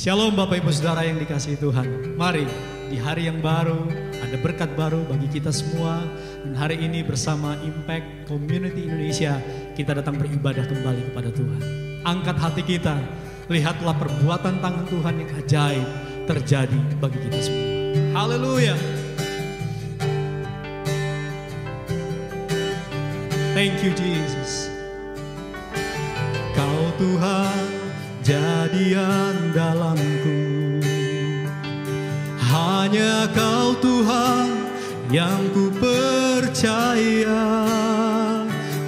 Shalom Bapak Ibu Saudara yang dikasihi Tuhan. Mari di hari yang baru ada berkat baru bagi kita semua. Dan hari ini bersama Impact Community Indonesia kita datang beribadah kembali kepada Tuhan. Angkat hati kita, lihatlah perbuatan tangan Tuhan yang ajaib terjadi bagi kita semua. Haleluya. Thank you Jesus. Kau Tuhan jadi andalanku Hanya kau Tuhan yang ku percaya.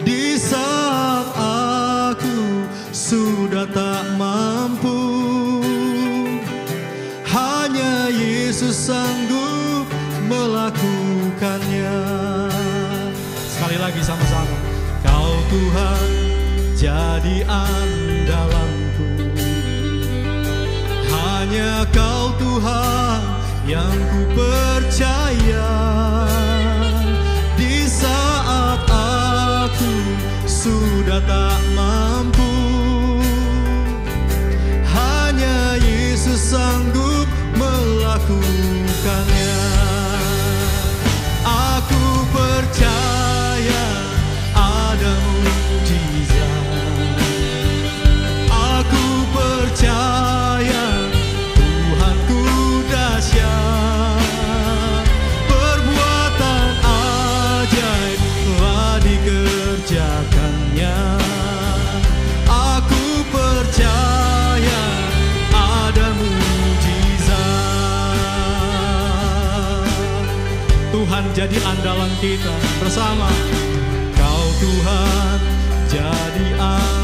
Di saat aku sudah tak mampu Hanya Yesus sanggup melakukannya. Sekali lagi sama-sama. Kau Tuhan jadi andalanku. Hanya kau Tuhan yang ku percaya Di saat aku sudah tak mampu. Hanya Yesus sanggup melakukannya jadi andalan kita bersama. Kau Tuhan jadi andalanku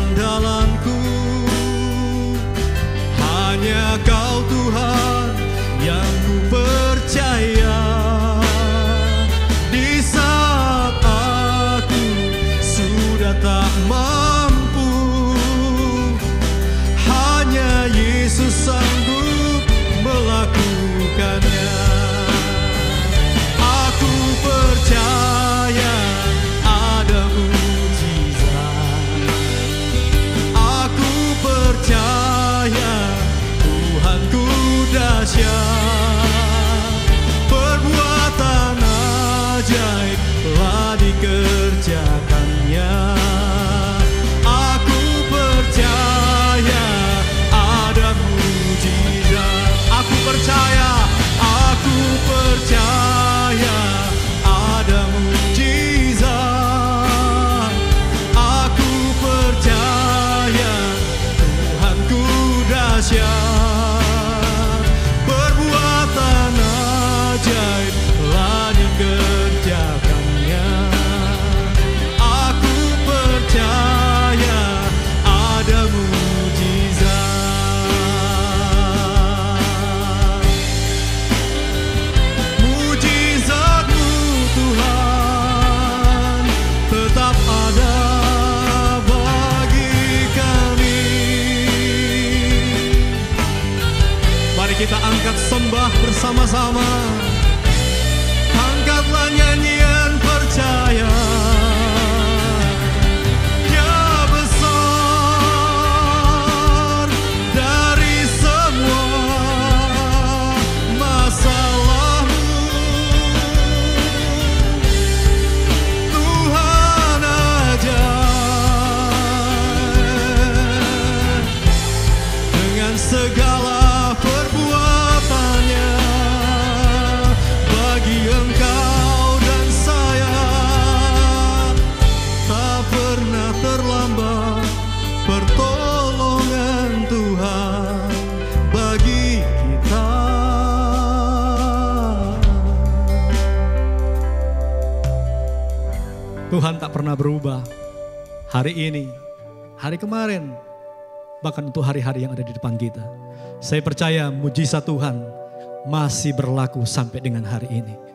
Perbuatan ajaib telah dikerjakannya. Aku percaya ada mujizat. Aku percaya, aku percaya angkat sembah bersama-sama. Angkatlah nyanyian percaya. Dia besar dari semua masalahmu. Tuhan ajaib dengan segala Tuhan tak pernah berubah hari ini hari kemarin bahkan untuk hari-hari yang ada di depan kita. Saya percaya mujizat Tuhan masih berlaku sampai dengan hari ini.